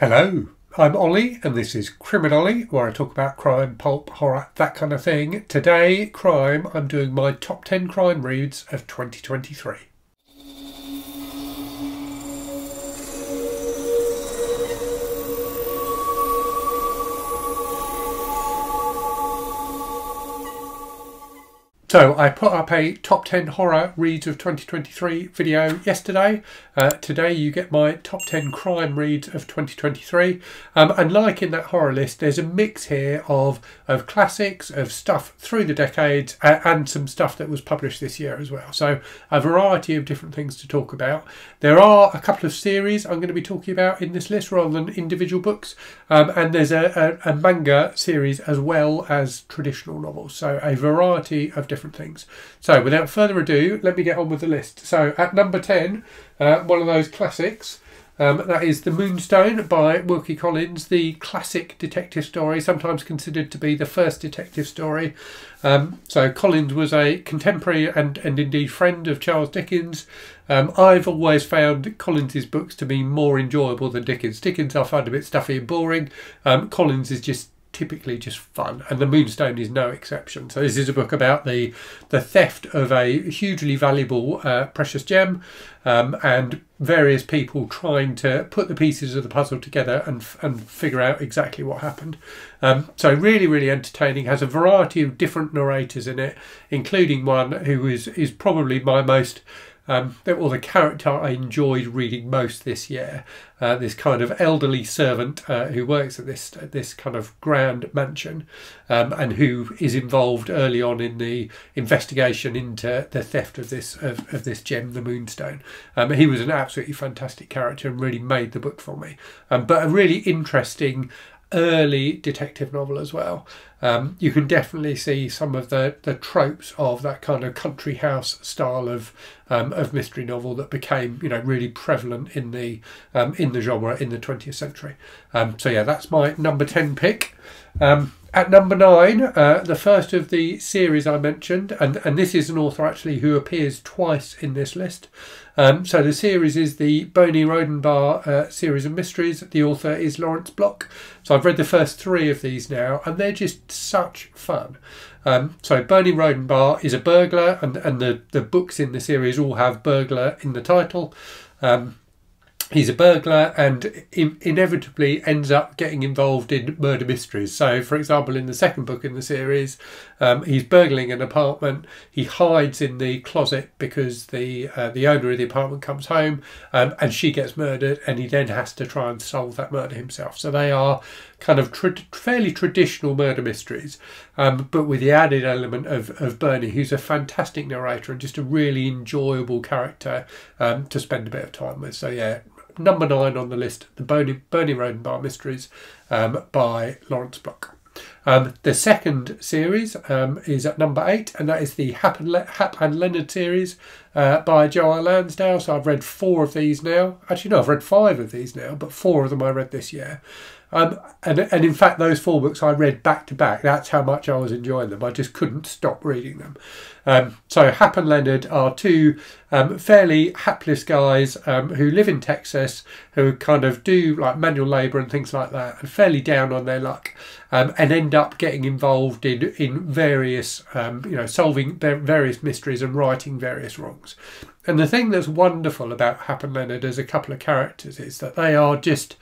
Hello, I'm Olly, and this is Criminolly, where I talk about crime, pulp, horror, that kind of thing. Today, crime, I'm doing my top 10 crime reads of 2023. So I put up a top 10 horror reads of 2023 video yesterday. Uh, today you get my top 10 crime reads of 2023. Um, and like in that horror list, there's a mix here of, of classics, of stuff through the decades, uh, and some stuff that was published this year as well. So a variety of different things to talk about. There are a couple of series I'm going to be talking about in this list rather than individual books. Um, and there's a, a, a manga series as well as traditional novels. So a variety of different different things. So without further ado, let me get on with the list. So at number 10, uh, one of those classics, um, that is The Moonstone by Wilkie Collins, the classic detective story, sometimes considered to be the first detective story. Um, so Collins was a contemporary and, and indeed friend of Charles Dickens. Um, I've always found Collins's books to be more enjoyable than Dickens. Dickens I find a bit stuffy and boring. Um, Collins is just typically just fun, and the Moonstone is no exception. So this is a book about the the theft of a hugely valuable uh, precious gem, um, and various people trying to put the pieces of the puzzle together and and figure out exactly what happened. Um, so really, really entertaining. Has a variety of different narrators in it, including one who is is probably my most um, well, the character I enjoyed reading most this year, uh, this kind of elderly servant uh, who works at this this kind of grand mansion, um, and who is involved early on in the investigation into the theft of this of, of this gem, the Moonstone. Um, he was an absolutely fantastic character and really made the book for me. Um, but a really interesting early detective novel as well. Um, you can definitely see some of the, the tropes of that kind of country house style of um, of mystery novel that became you know really prevalent in the um, in the genre in the 20th century. Um, so yeah, that's my number 10 pick. Um, at number nine, uh, the first of the series I mentioned, and, and this is an author actually who appears twice in this list. Um, so the series is the Bernie Rhodenbarr uh, series of mysteries. The author is Lawrence Block. So I've read the first three of these now, and they're just such fun. Um, so Bernie Rhodenbarr is a burglar, and, and the, the books in the series all have burglar in the title. Um, he's a burglar and in- inevitably ends up getting involved in murder mysteries. So, for example, in the second book in the series, um, he's burgling an apartment. He hides in the closet because the uh, the owner of the apartment comes home, um, and she gets murdered, and he then has to try and solve that murder himself. So they are kind of tra- fairly traditional murder mysteries, um, but with the added element of, of Bernie, who's a fantastic narrator and just a really enjoyable character um, to spend a bit of time with. So yeah, number nine on the list, the Bernie, Bernie Rhodenbarr Mysteries um, by Lawrence Block. Um, the second series um, is at number eight, and that is the Hap and, Le- Hap and Leonard series uh, by Joe R. Lansdale. So I've read four of these now. Actually, no, I've read five of these now, but four of them I read this year. Um, and, and in fact, those four books I read back to back. That's how much I was enjoying them. I just couldn't stop reading them. Um, so Hap and Leonard are two um, fairly hapless guys um, who live in Texas, who kind of do like manual labour and things like that, and fairly down on their luck, um, and end up getting involved in in various, um, you know, solving various mysteries and righting various wrongs. And the thing that's wonderful about Hap and Leonard as a couple of characters is that they are just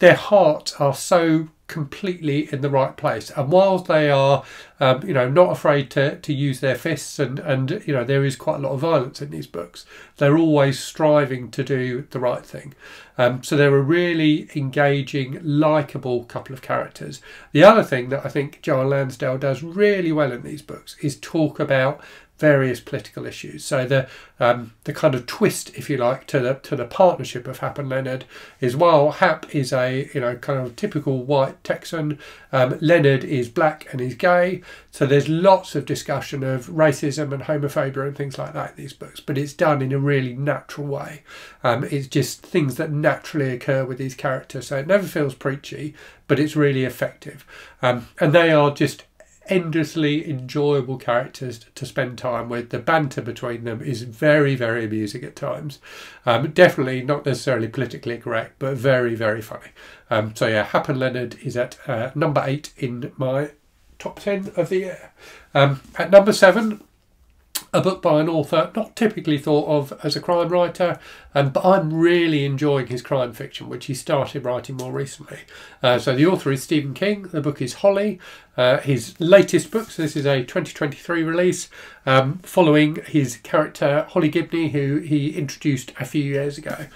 their hearts are so completely in the right place. And whilst they are, um, you know, not afraid to, to use their fists and, and, you know, there is quite a lot of violence in these books, they're always striving to do the right thing. Um, so they're a really engaging, likable couple of characters. The other thing that I think Joe R. Lansdale does really well in these books is talk about various political issues. So the um, the kind of twist, if you like, to the to the partnership of Hap and Leonard is while Hap is a you know kind of typical white Texan, um, Leonard is black and he's gay. So there's lots of discussion of racism and homophobia and things like that in these books, but it's done in a really natural way. Um, it's just things that naturally occur with these characters, so it never feels preachy, but it's really effective. Um, and they are just endlessly enjoyable characters to spend time with. The banter between them is very, very amusing at times. Um, definitely not necessarily politically correct, but very, very funny. Um, so yeah, Hap and Leonard is at uh, number eight in my top ten of the year. Um, at number seven, a book by an author not typically thought of as a crime writer, um, but I'm really enjoying his crime fiction, which he started writing more recently. Uh, so the author is Stephen King. The book is Holly. Uh, his latest book, so this is a 2023 release, um, following his character Holly Gibney, who he introduced a few years ago.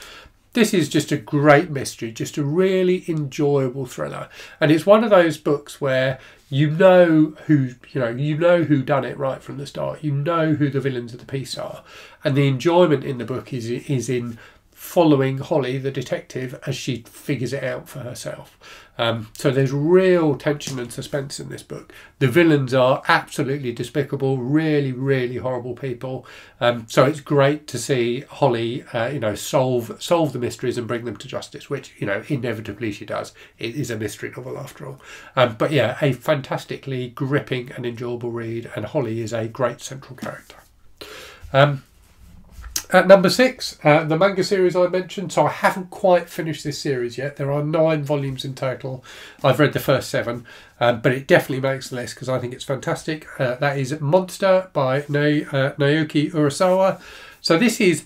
This is just a great mystery, just a really enjoyable thriller, and it's one of those books where you know who you know you know who done it right from the start. You know who the villains of the piece are, and the enjoyment in the book is is in following Holly, the detective, as she figures it out for herself. Um, so there's real tension and suspense in this book. The villains are absolutely despicable, really, really horrible people. Um, so it's great to see Holly, uh, you know, solve solve the mysteries and bring them to justice, which you know inevitably she does. It is a mystery novel after all. Um, but yeah, a fantastically gripping and enjoyable read, and Holly is a great central character. Um, at number six, uh, the manga series I mentioned. So I haven't quite finished this series yet. There are nine volumes in total. I've read the first seven, um, but it definitely makes the list because I think it's fantastic. Uh, that is Monster by Na- uh, Naoki Urasawa. So this is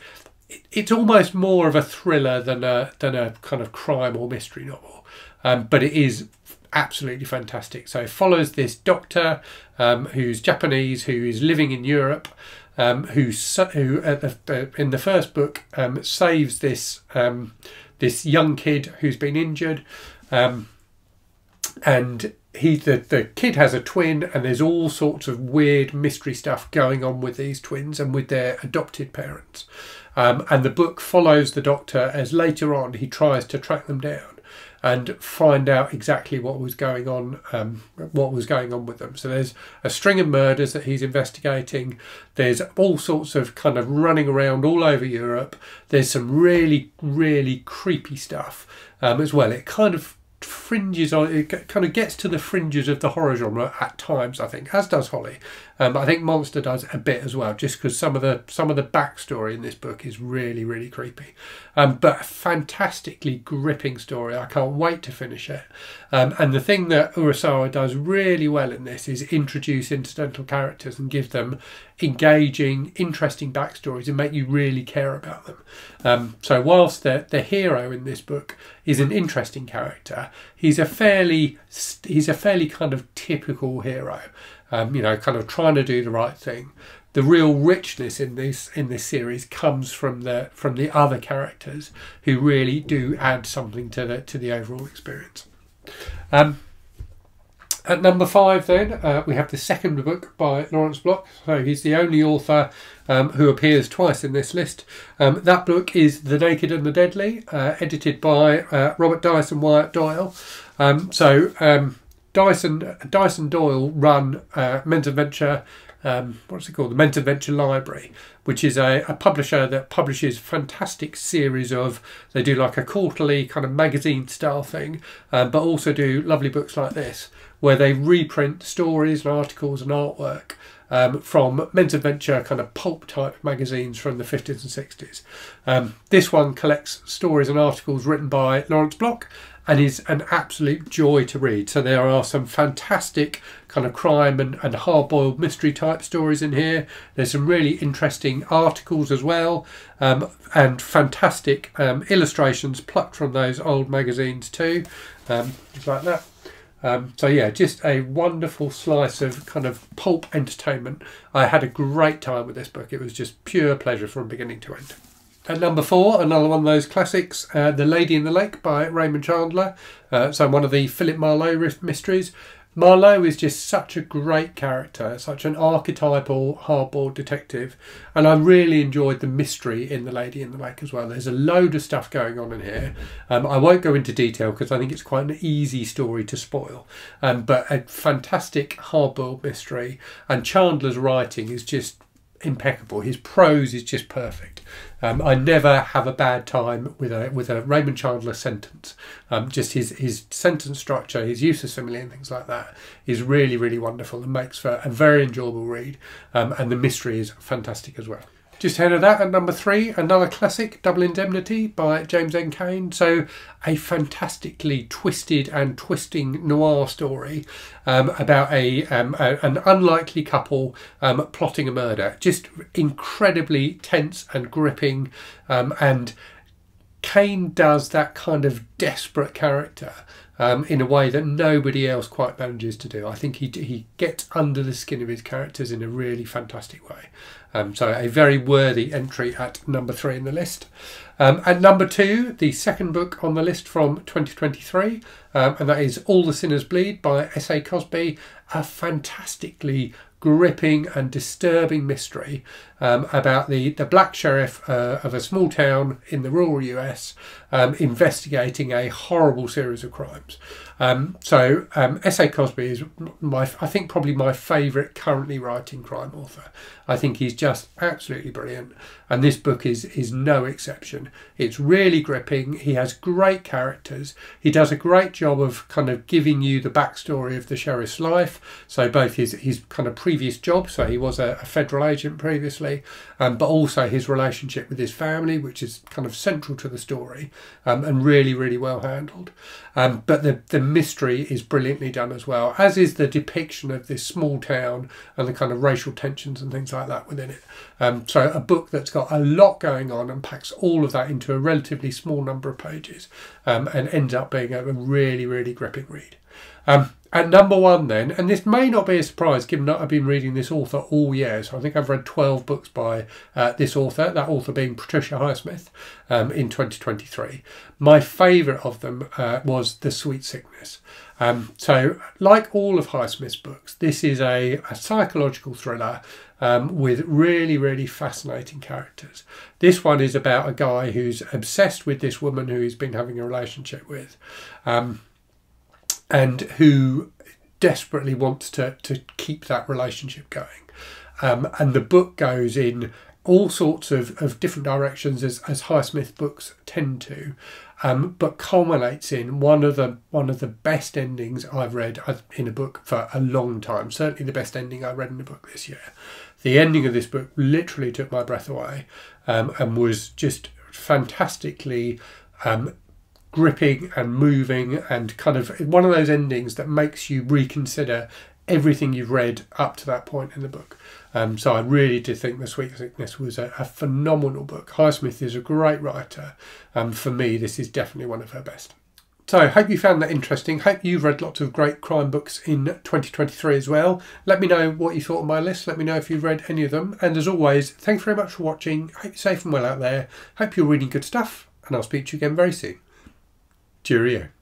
it's almost more of a thriller than a than a kind of crime or mystery novel, um, but it is absolutely fantastic. So it follows this doctor um, who's Japanese who is living in Europe um, who who the, in the first book um, saves this um, this young kid who's been injured, um, and he the, the kid has a twin, and there's all sorts of weird mystery stuff going on with these twins and with their adopted parents. Um, and the book follows the doctor as later on he tries to track them down and find out exactly what was going on, um, what was going on with them. So there's a string of murders that he's investigating. There's all sorts of kind of running around all over Europe. There's some really, really creepy stuff um, as well. It kind of fringes on it kind of gets to the fringes of the horror genre at times i think as does holly um, i think monster does a bit as well just because some of the some of the backstory in this book is really really creepy um, but a fantastically gripping story i can't wait to finish it um, and the thing that urasawa does really well in this is introduce incidental characters and give them engaging interesting backstories and make you really care about them um, so whilst the, the hero in this book is an interesting character. He's a fairly he's a fairly kind of typical hero. Um, you know, kind of trying to do the right thing. The real richness in this in this series comes from the from the other characters who really do add something to the to the overall experience. Um, at number five, then, uh, we have the second book by Lawrence Block. So he's the only author um, who appears twice in this list. Um, that book is The Naked and the Deadly, uh, edited by uh, Robert Deis and Wyatt Doyle. Um, so um, Dyson Dyson Doyle run uh, Men's Adventure. Um, what's it called? The Men's Adventure Library, which is a, a, publisher that publishes fantastic series of. They do like a quarterly kind of magazine style thing, um, but also do lovely books like this where they reprint stories and articles and artwork um, from men's adventure kind of pulp type magazines from the 50s and 60s. Um, this one collects stories and articles written by Lawrence Block and is an absolute joy to read. So there are some fantastic kind of crime and, and hard boiled mystery type stories in here. There's some really interesting articles as well um, and fantastic um, illustrations plucked from those old magazines too. Um, just like that. Um, so yeah, just a wonderful slice of kind of pulp entertainment. I had a great time with this book. It was just pure pleasure from beginning to end. At number four, another one of those classics, uh, The Lady in the Lake by Raymond Chandler. Uh, so one of the Philip Marlowe mysteries. Marlowe is just such a great character, such an archetypal hardboiled detective, and I really enjoyed the mystery in The Lady in the Lake as well. There's a load of stuff going on in here. Um, I won't go into detail because I think it's quite an easy story to spoil, um, but a fantastic hardboiled mystery, and Chandler's writing is just impeccable. His prose is just perfect. Um, I never have a bad time with a with a Raymond Chandler sentence. Um, just his his sentence structure, his use of simile and things like that is really really wonderful and makes for a very enjoyable read. Um, and the mystery is fantastic as well. Just ahead of that, at number three, another classic, Double Indemnity by James M. Cain. So, a fantastically twisted and twisting noir story um, about a, um, a, an unlikely couple um, plotting a murder. Just incredibly tense and gripping, um, and Cain does that kind of desperate character um, in a way that nobody else quite manages to do. I think he he gets under the skin of his characters in a really fantastic way. Um, so a very worthy entry at number three in the list. Um, at number two, the second book on the list from 2023, um, and that is All the Sinners Bleed by S.A. Cosby, a fantastically gripping and disturbing mystery um, about the, the black sheriff uh, of a small town in the rural US um, investigating a horrible series of crimes. Um, so um, S.A. Cosby is my, I think, probably my favourite currently writing crime author. I think he's just absolutely brilliant, and this book is is no exception. It's really gripping. He has great characters. He does a great job of kind of giving you the backstory of the sheriff's life. So both his his kind of previous job, so he was a, a federal agent previously, um, but also his relationship with his family, which is kind of central to the story, um, and really really well handled. Um, but the the mystery is brilliantly done as well, as is the depiction of this small town and the kind of racial tensions and things like that within it. Um, so a book that's got a lot going on and packs all of that into a relatively small number of pages um, and ends up being a really, really gripping read. Um, at number one, then, and this may not be a surprise given that I've been reading this author all year. So I think I've read 12 books by uh, this author, that author being Patricia Highsmith um, in 2023. My favourite of them uh, was The Sweet Sickness. Um, so, like all of Highsmith's books, this is a, a psychological thriller um, with really, really fascinating characters. This one is about a guy who's obsessed with this woman who he's been having a relationship with. Um, and who desperately wants to, to keep that relationship going. Um, and the book goes in all sorts of, of different directions as, as Highsmith books tend to, um, but culminates in one of the one of the best endings I've read in a book for a long time. Certainly the best ending I read in a book this year. The ending of this book literally took my breath away um, and was just fantastically um, gripping and moving and kind of one of those endings that makes you reconsider everything you've read up to that point in the book. Um, so I really did think The Sweet Sickness was a, a phenomenal book. Highsmith is a great writer. Um, for me, this is definitely one of her best. So, hope you found that interesting. Hope you've read lots of great crime books in 2023 as well. Let me know what you thought of my list. Let me know if you've read any of them. And as always, thanks very much for watching. Hope you're safe and well out there. Hope you're reading good stuff. And I'll speak to you again very soon. Cheerio.